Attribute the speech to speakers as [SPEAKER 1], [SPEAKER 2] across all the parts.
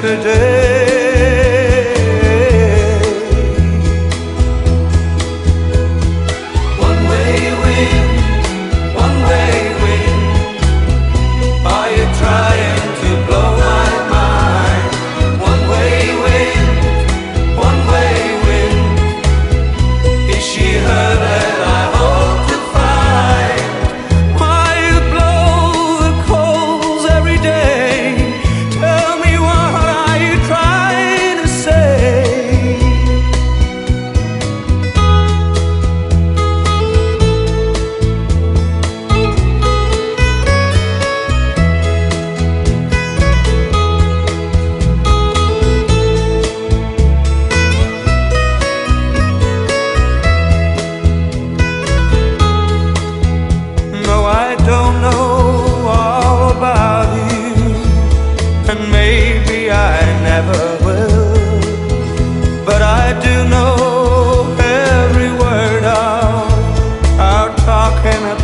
[SPEAKER 1] today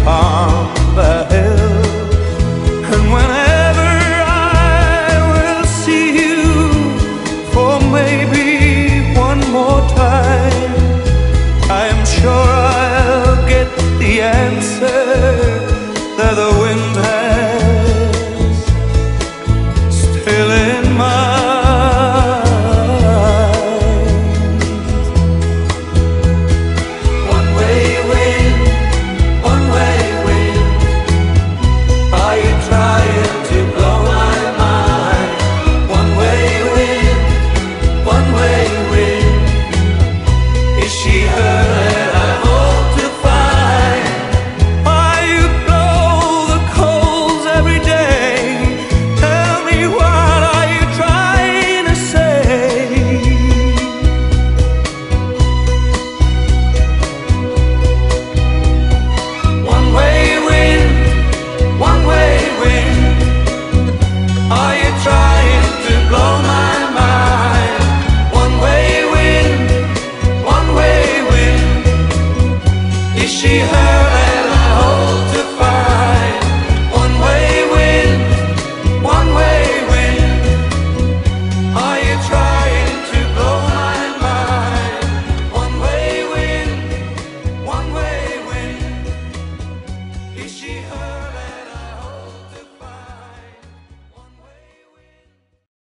[SPEAKER 1] upon she heard.